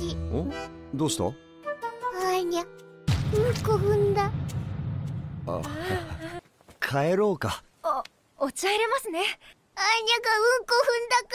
ち。お？どうした？あにゃうんこ踏んだ。あ帰ろうか。おお茶入れますね。あにゃがうんこ踏んだか